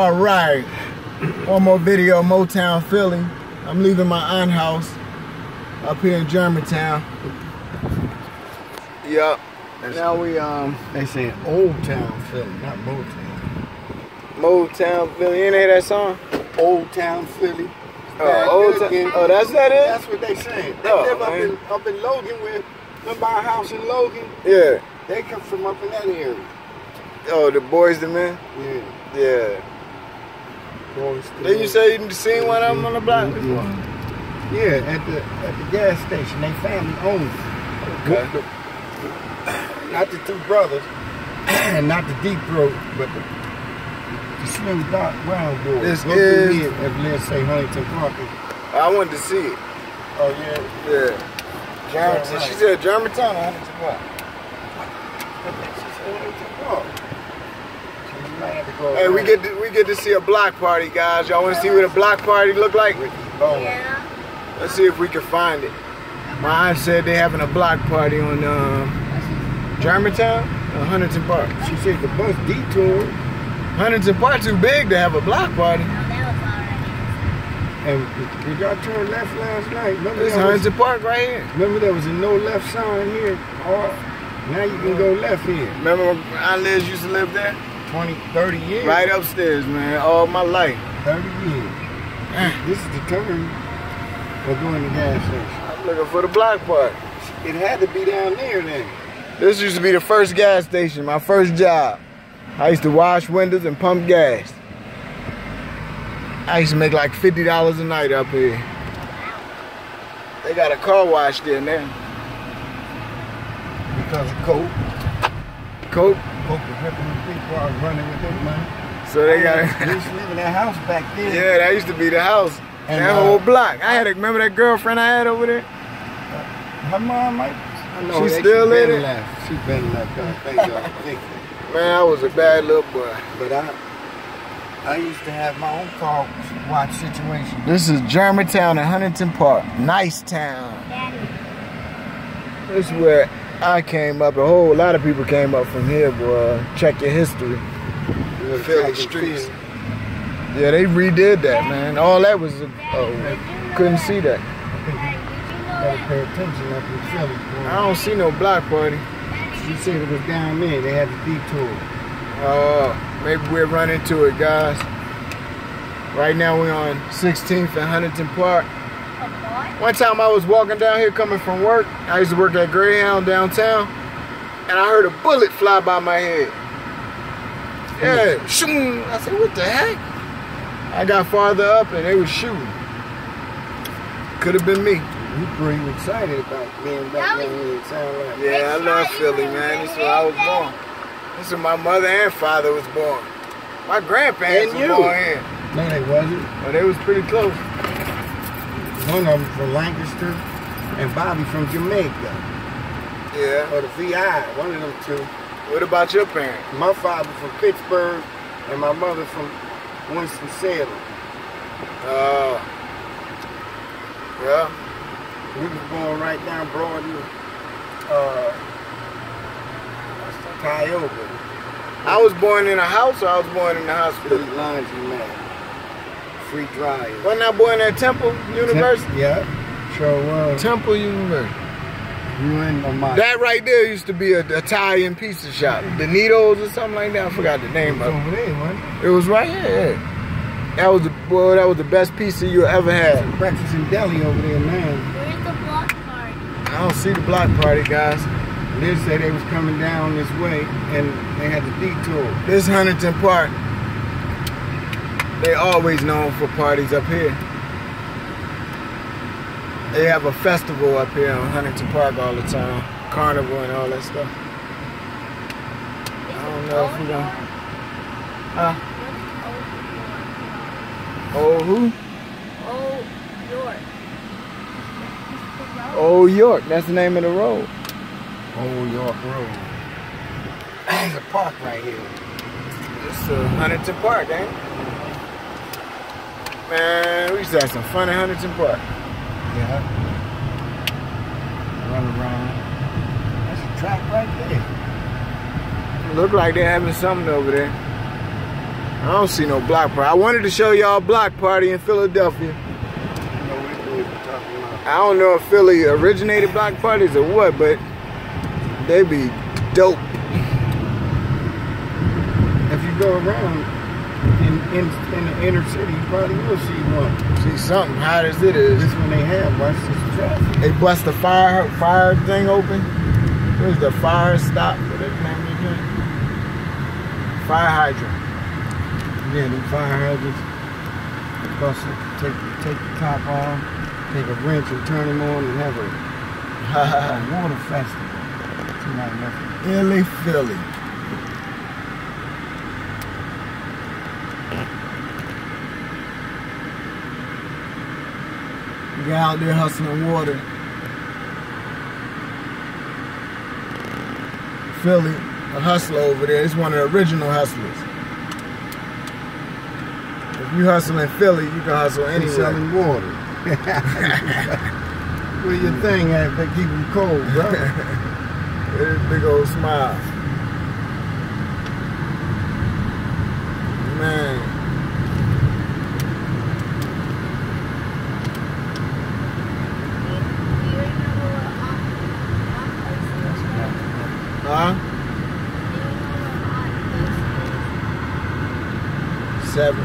All right, one more video, Motown Philly. I'm leaving my aunt house up here in Germantown. Yup. Now we um They saying Old Town Philly, not Motown. Motown Philly. You ain't hear that song? Old Town Philly. Oh, Back Old again. oh, that's that is? That's what they saying. They Oh, live up man. in, up in Logan where, remember our house in Logan? Yeah. They come from up in that area. Oh, the boys, the men. Yeah. Yeah. Boys to Did you men. say you seen one of them on the block? Uh, yeah, at the at the gas station. They family owned it. Okay. The- not the two brothers, and not the deep throat, but the, the slim dark brown boy. This Go is- through here, if let's say Huntington Park. I wanted to see it. Oh yeah. Yeah. Germantown. right. She said Germantown or Huntington Park. Hey, we get to, we get to see a block party, guys. Y'all want to see what a block party look like? Yeah. Let's see if we can find it. My aunt said they're having a block party on um, Germantown or Huntington Park. She said the bus detoured, Huntington Park too big to have a block party. No, that was and did y'all turn left last night? Remember This there, was, Huntington Park right here. remember there was a no left sign here? Or now you can go left here. Remember when Aunt Liz used to live there? 20, 30 years. Right upstairs, man. All my life. 30 years. Mm. This is the turn for going to the gas station. I'm looking for the block part. It had to be down there then. This used to be the first gas station, my first job. I used to wash windows and pump gas. I used to make like $50 a night up here. They got a car wash there now. Because of Coke. Coke. Coke was ripping the people out running with their money. So they got We used to live in that house back then. Yeah, that used to be the house. And, that uh, whole block. I had a, remember that girlfriend I had over there? Her mom might. I know She that still she in been it? left. She been left. I think y'all think. Man, I was a bad little boy. But I, I used to have my own car watch situation. This is Germantown and Huntington Park. Nice town. Daddy. This is where I came up. A whole lot of people came up from here, boy. Check your history. Philly streets. Yeah, they redid that, man. All that was, oh, couldn't see that. Gotta pay attention up in Philly. boy. I don't see no block party. You said it was down there. They had the detour. Oh, maybe we'll run into it, guys. Right now we're on 16th and Huntington Park. One time I was walking down here coming from work. I used to work at Greyhound downtown. And I heard a bullet fly by my head. Yeah, shooting. I said, what the heck? I got farther up and they was shooting. Could have been me. You pretty excited about being back down here. It sound like. Yeah, I love Philly, man. This is where I was born. This is where my mother and father was born. My grandparents And were you. born here. No, they wasn't. But they was pretty close. One of them from Lancaster and Bobby from Jamaica. Yeah. Or the VI, one of them two. What about your parents? My father from Pittsburgh and my mother from Winston-Salem. Uh, yeah. We was born right down Broadway, uh, Tioga. I was born in a house or I was born in the hospital? Free laundromat. Free dryer. Wasn't I born at Temple University? Yeah, sure was. Temple University. You in the mind. That right there used to be an Italian pizza shop. Benito's or something like that. I forgot the name of it. over there, wasn't it? It was right here. yeah. That was the boy, that was the best pizza you ever had. Breakfast in Delhi over there, man. Where's the block party? I don't see the block party, guys. They said they was coming down this way and they had the detour. This Huntington Park, they always known for parties up here. They have a festival up here on Huntington Park all the time. Carnival and all that stuff. I don't know if we gonna... Huh? Oh, who? Oh, York. Oh, York. That's the name of the road. Old York Road. There's a park right here. It's uh, Huntington Park, ain't it? Man, we used to have some fun in Huntington Park. Yeah. Run around. That's a track right there. Look like they're having something over there. I don't see no block party. I wanted to show y'all block party in Philadelphia. I don't know if Philly originated block parties or what, but they be dope. If you go around in, in, the inner city, you probably will see one. See something hot as it is. This one they have. Watch this traffic. They bust the fire fire thing open. Where's the fire stop? Whatever name again. Fire hydrant. Yeah, the fire hydrants. Bust it. Take, take the top off. Take a wrench and turn them on and have a, a water festival. Tonight, nothing. Illy Philly. We out there hustling water. Philly, a hustler over there. He's one of the original hustlers. If you hustle in Philly, you can hustle anywhere. selling water. Where your thing at that keep you cold, bro? Big old smile. Man. Huh?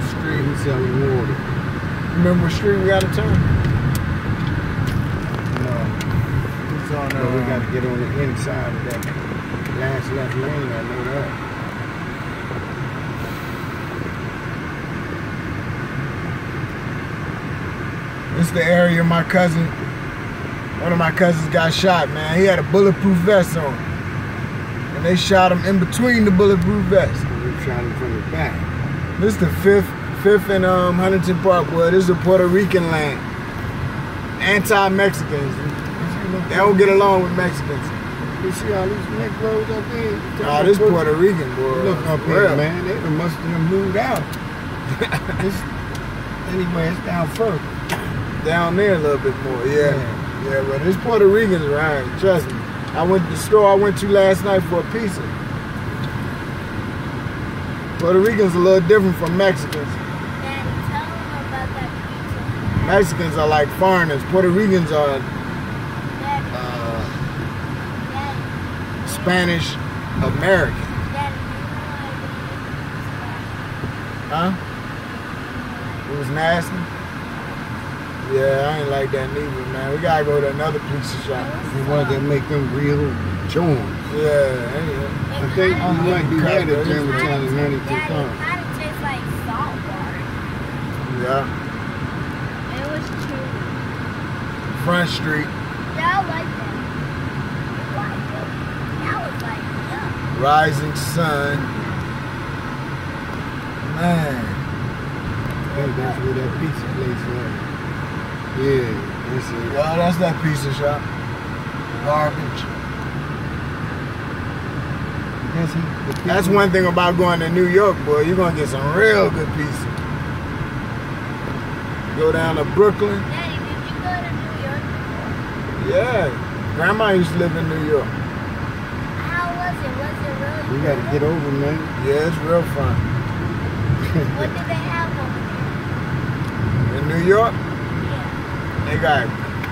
Seventh Street. He's selling water. Remember what street we gotta turn? No. It's on uh, But we got to get on the inside of that last left lane. I know that. This the area my cousin, one of my cousins got shot, man. He had a bulletproof vest on. And they shot him in between the bulletproof vest. We shot him from the back. This is the fifth, fifth in um, Huntington Park, boy. This is a Puerto Rican land. Anti-Mexicans. They don't get along with Mexicans. You see all these Negroes up there? Nah, this Puerto Rican, boy. Look up here, man. They done must have moved out. this, anyway, it's down further. Down there a little bit more, yeah. Yeah, but there's Puerto Ricans around, trust me. I went to the store I went to last night for a pizza. Puerto Ricans a little different from Mexicans. Mexicans are like foreigners. Puerto Ricans are uh, Spanish American. Huh? It was nasty. Yeah, I ain't like that neither, man. We gotta go to another pizza shop. They wanted to make them real joints. Yeah, yeah. I think you might be right at Germantown and Huntington It kind of tastes like salt water. Yeah. It was true. Front Street, Yeah, I like that. I like it. That was like, yeah. Rising Sun. Man, I think that's where that pizza place was. Yeah, that's it. oh, that's that pizza shop. Garbage. That's, it. The pizza- That's one thing about going to New York, boy. You're gonna get some real good pizza. Go down to Brooklyn. Daddy, did you go to New York? Yeah. Grandma used to live in New York. How was it? Was it really We got to get over, man. Yeah, it's real fun. What did they have over In New York. Yeah. they got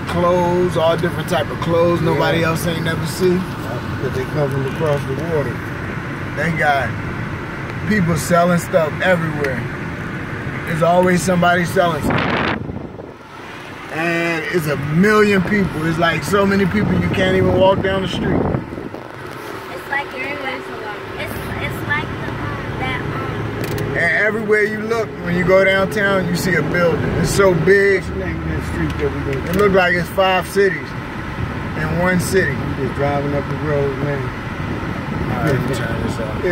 clothes, all different type of clothes nobody else ain't never see. Because they come from across the water. They got people selling stuff everywhere. There's always somebody selling stuff. And it's a million people. It's like so many people you can't even walk down the street. It's like it's, it's, it's like the um, that um And everywhere you look, when you go downtown, you see a building. It's so big. What's the name of that street that we It looks like it's five cities in one city. We just driving up the road, man. Turn this.